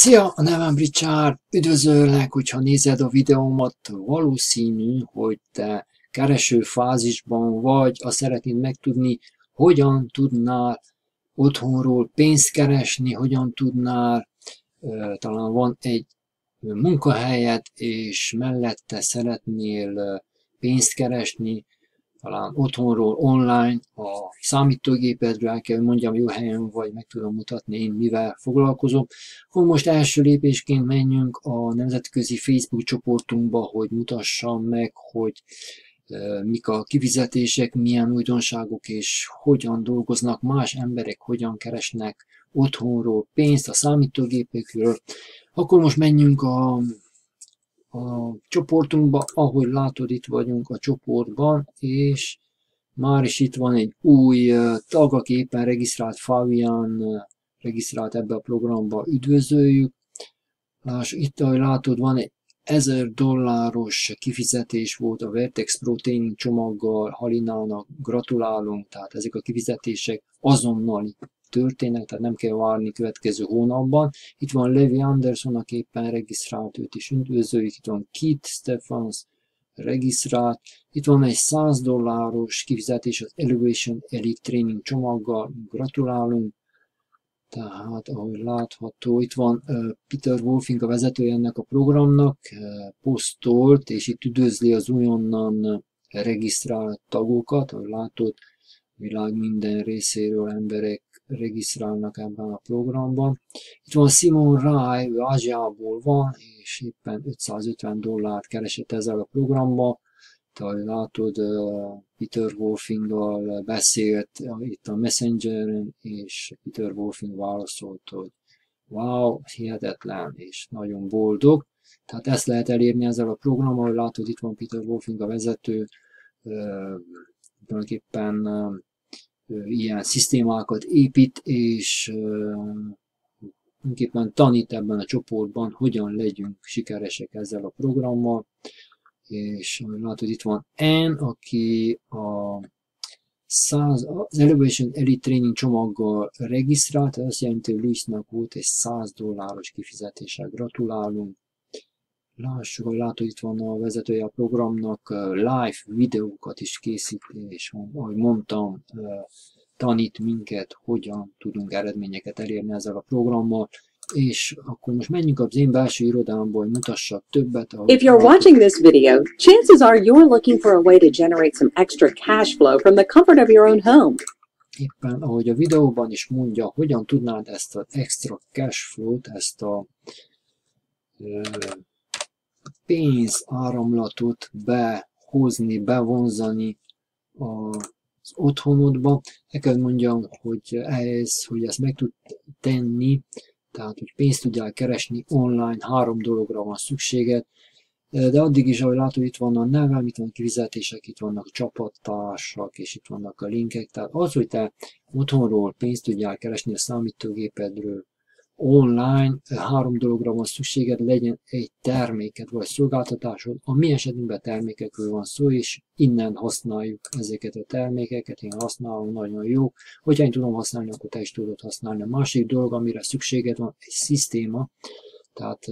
Szia, a nevem Richard, üdvözöllek, hogyha nézed a videómat, valószínű, hogy te kereső fázisban vagy, azt szeretnéd megtudni, hogyan tudnál otthonról pénzt keresni, hogyan tudnál, talán van egy munkahelyed, és mellette szeretnél pénzt keresni, talán otthonról, online, a számítógépedről el kell, mondjam, jó helyen vagy, meg tudom mutatni én mivel foglalkozom. Akkor most első lépésként menjünk a nemzetközi Facebook csoportunkba, hogy mutassam meg, hogy mik a kifizetések, milyen újdonságok és hogyan dolgoznak más emberek, hogyan keresnek otthonról pénzt a számítógépekről. Akkor most menjünk a a csoportunkba, ahogy látod, itt vagyunk a csoportban, és már is itt van egy új tag, aki éppen regisztrált, Fabian regisztrált ebbe a programba, üdvözöljük. Láss, itt, ahogy látod, van egy 1000 dolláros kifizetés volt a Vertex Pro Training csomaggal, Halinának gratulálunk, tehát ezek a kifizetések azonnali történnek, tehát nem kell várni következő hónapban. Itt van Levi Anderson, aki éppen regisztrált, őt is üdvözöljük. Itt van Keith Stephens, regisztrált. Itt van egy 100 dolláros kifizetés az Elevation Elite Training csomaggal, gratulálunk. Tehát, ahogy látható, itt van Peter Wolfing, a vezetője ennek a programnak, posztolt, és itt üdvözli az újonnan regisztrált tagokat, ahogy látod, világ minden részéről emberek regisztrálnak ebben a programban. Itt van Simon Rai, ő Ázsiából van, és éppen 550 dollárt keresett ezzel a programban. Tehát látod, Peter Wolfinggal beszélt itt a Messengeren, és Peter Wolfing válaszolt, hogy wow, hihetetlen, és nagyon boldog. Tehát ezt lehet elérni ezzel a programmal, látod, itt van Peter Wolfing a vezető, tulajdonképpen ilyen szisztémákat épít, és tulajdonképpen tanít ebben a csoportban, hogyan legyünk sikeresek ezzel a programmal. És látod, itt van N, aki a 100, az Elevation Elite Training csomaggal regisztrált, ez azt jelenti, hogy Luisnak volt egy 100 dolláros kifizetése. Gratulálunk! Lássuk, hogy látod, itt van a vezetője a programnak, live videókat is készít, és ahogy mondtam, tanít minket, hogyan tudunk eredményeket elérni ezzel a programmal, és akkor most menjünk az én belső irodámból, hogy mutassak többet. If you're watching this video, chances are you're looking for a way to generate some extra cash flow from the comfort of your own home. Éppen, ahogy a videóban is mondja, hogyan tudnád ezt az extra cash flow-t, ezt a pénz áramlatot behozni, bevonzani az otthonodba. Kell mondjam, hogy ehhez, hogy ezt meg tud tenni, tehát hogy pénzt tudjál keresni online, három dologra van szükséged, de addig is, ahogy látod, itt van a nevem, itt van a kifizetések, itt vannak csapattársak, és itt vannak a linkek. Tehát az, hogy te otthonról pénzt tudjál keresni a számítógépedről, online három dologra van szükséged, legyen egy terméked vagy szolgáltatásod. A mi esetünkben termékekről van szó, és innen használjuk ezeket a termékeket, én használom, nagyon jó. Hogyha én tudom használni, akkor te is tudod használni. A másik dolog, amire szükséged van, egy szisztéma, tehát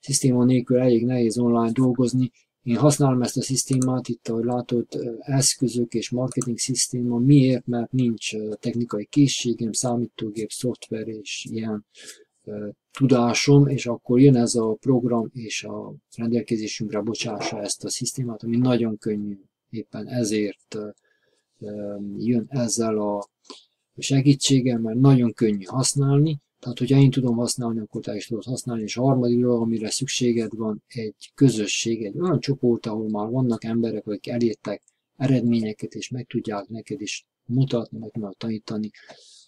szisztéma nélkül elég nehéz online dolgozni, én használom ezt a szisztémát, itt ahogy látod, eszközök és marketing szisztéma. Miért? Mert nincs technikai készségem, számítógép, szoftver és ilyen tudásom, és akkor jön ez a program, és a rendelkezésünkre bocsássa ezt a szisztémát, ami nagyon könnyű. Éppen ezért jön ezzel a segítséggel, mert nagyon könnyű használni, tehát, hogyha én tudom használni, akkor te is tudod használni, és harmadik dolog, amire szükséged van, egy közösség, egy olyan csoport, ahol már vannak emberek, akik elértek eredményeket, és meg tudják neked is mutatni, meg tudnak tanítani,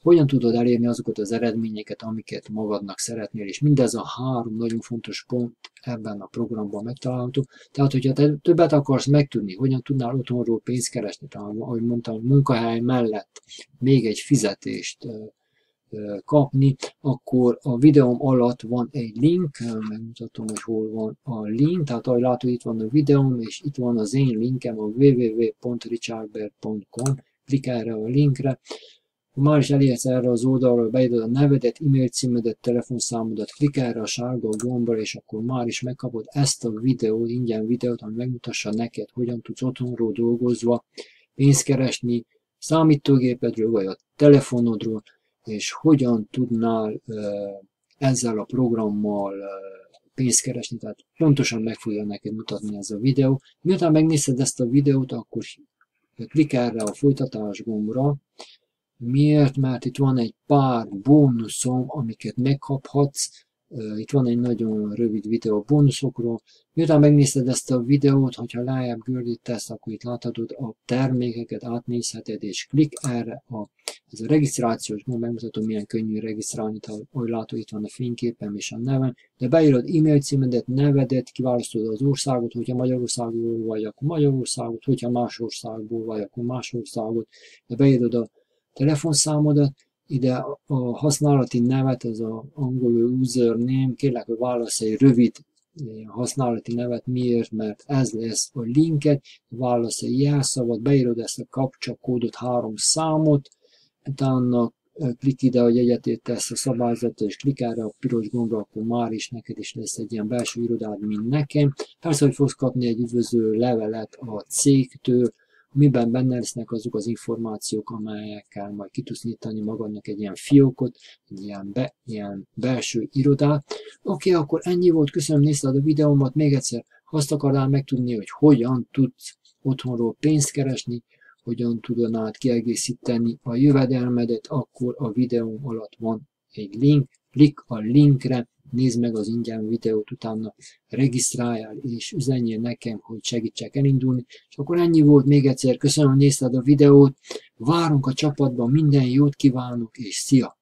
hogyan tudod elérni azokat az eredményeket, amiket magadnak szeretnél, és mindez a három nagyon fontos pont ebben a programban megtalálható. Tehát, hogyha te többet akarsz megtudni, hogyan tudnál otthonról pénzt keresni, tehát, ahogy mondtam, munkahely mellett még egy fizetést kapni, akkor a videóm alatt van egy link, megmutatom, hogy hol van a link, tehát ahogy látod, itt van a videóm, és itt van az én linkem a www.richardbert.com, klik erre a linkre, már is elérsz erre az oldalra, beírod a nevedet, e-mail címedet, telefonszámodat, klik erre a sárga gombra, és akkor már is megkapod ezt a videót, ingyen videót, ami megmutassa neked, hogyan tudsz otthonról dolgozva pénzt keresni, számítógépedről, vagy a telefonodról, és hogyan tudnál ezzel a programmal pénzt keresni, tehát pontosan meg fogja neked mutatni ez a videó. Miután megnézed ezt a videót, akkor klik erre a folytatás gombra, Miért? Mert itt van egy pár bónuszom, amiket megkaphatsz. Itt van egy nagyon rövid videó a bónuszokról. Miután megnézted ezt a videót, hogyha lejjebb gördítesz, akkor itt láthatod a termékeket, átnézheted, és klik erre a, ez a regisztrációs gomb, megmutatom milyen könnyű regisztrálni, ahogy látod, itt van a fényképem és a nevem, de beírod e-mail címedet, nevedet, kiválasztod az országot, hogyha Magyarországból vagy, akkor Magyarországot, hogyha más országból vagy, akkor más országot, de beírod a telefonszámodat, ide a használati nevet, az a angol username, kérlek, hogy válasz egy rövid eh, használati nevet, miért? Mert ez lesz a linket, válasz egy jelszavat, beírod ezt a kapcsa kódot, három számot, utána eh, klik ide, hogy egyetértesz a szabályzattal, és klik erre a piros gombra, akkor már is neked is lesz egy ilyen belső irodád, mint nekem. Persze, hogy fogsz kapni egy üdvözlő levelet a cégtől, miben benne lesznek azok az információk, amelyekkel majd ki tudsz nyitani magadnak egy ilyen fiókot, egy ilyen, be, ilyen belső irodát. Oké, akkor ennyi volt, köszönöm, nézted a videómat, még egyszer, ha azt akarnál megtudni, hogy hogyan tudsz otthonról pénzt keresni, hogyan tudnád kiegészíteni a jövedelmedet, akkor a videóm alatt van egy link, klik a linkre, nézd meg az ingyen videót, utána regisztráljál, és üzenjél nekem, hogy segítsek elindulni. És akkor ennyi volt még egyszer, köszönöm, hogy nézted a videót, várunk a csapatban, minden jót kívánok, és szia!